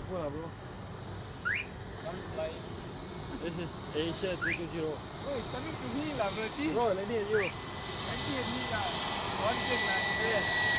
Puna, bro. Don't. This is Asia 320. Bro, it's coming to me la, bro. See? Bro, let me at you. Let me at me la. One thing la. Yes.